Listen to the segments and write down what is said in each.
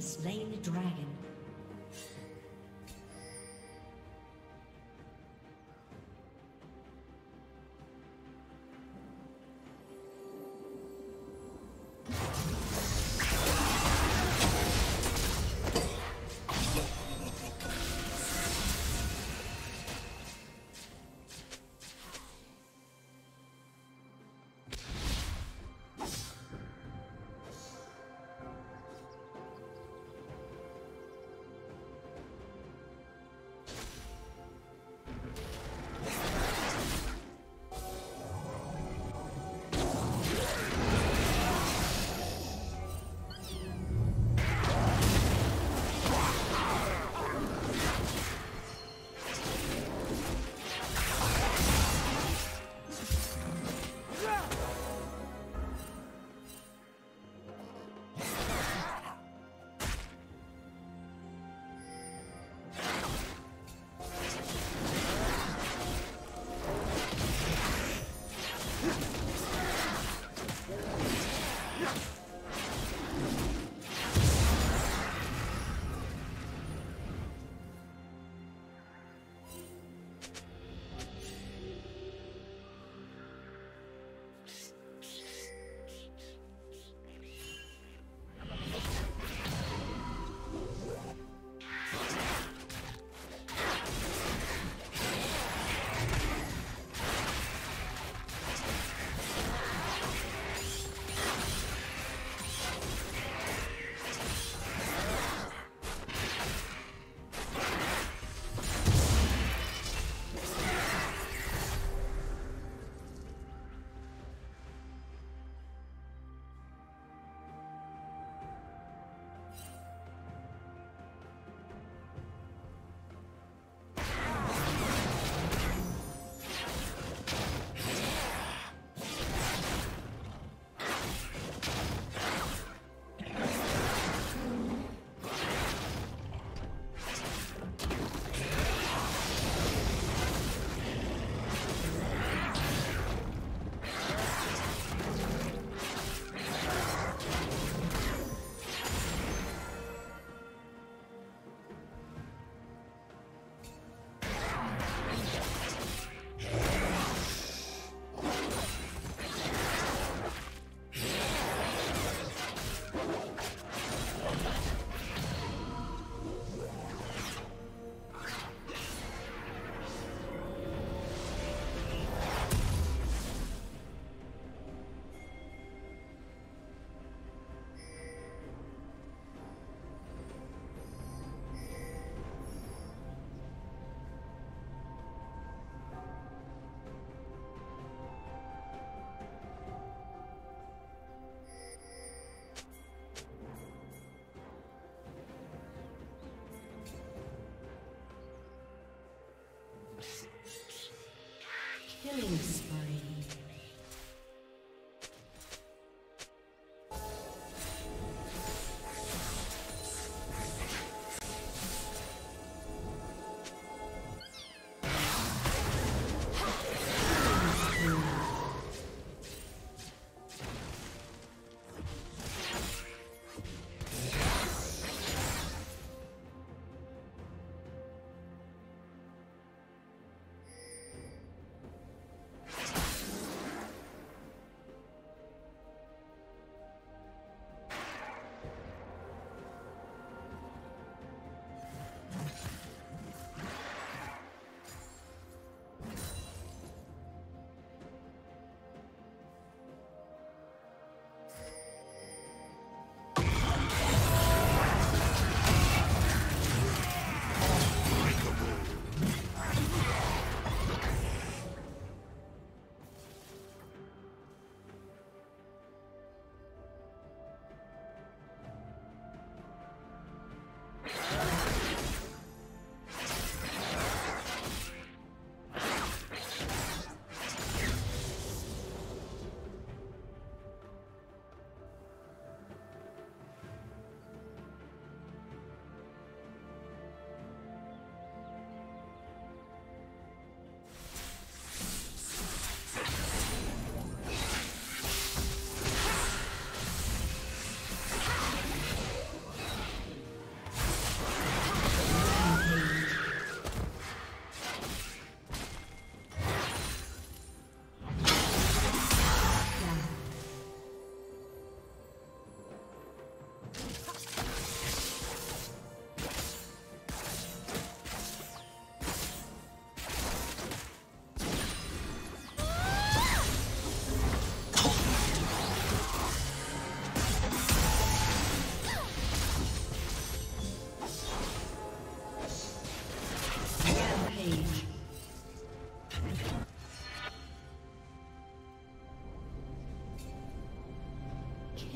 Slain the dragon. Killing spree.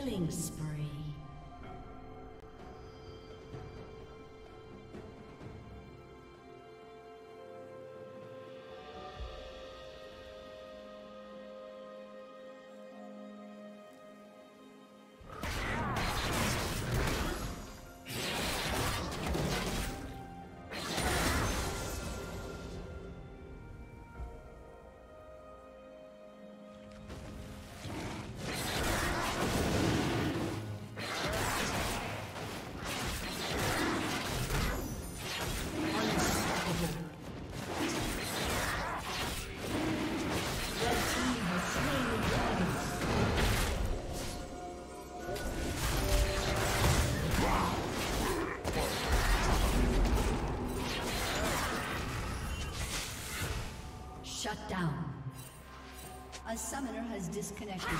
Killing Shut down. A summoner has disconnected.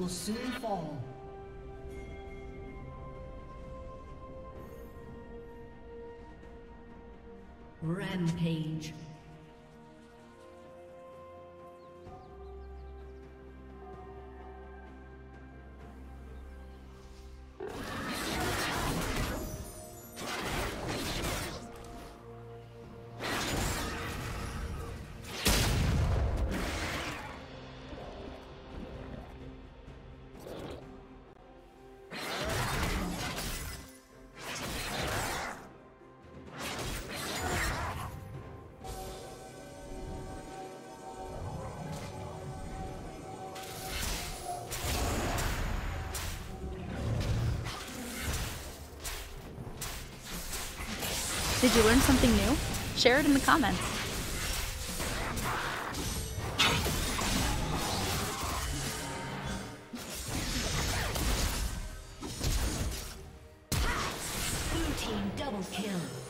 Will soon fall. Rampage. Did you learn something new? Share it in the comments. Blue team double kill.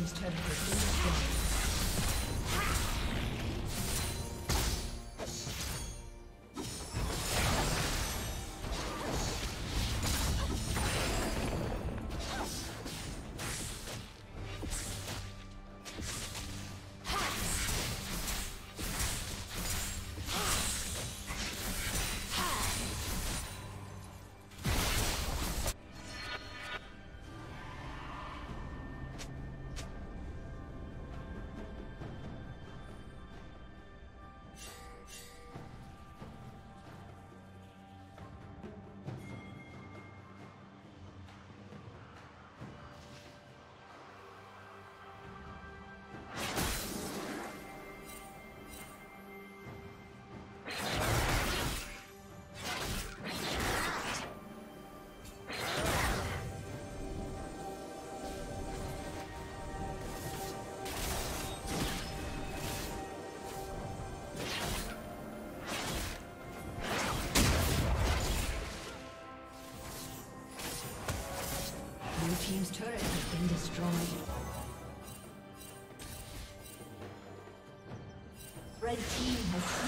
Destroyed. Red team has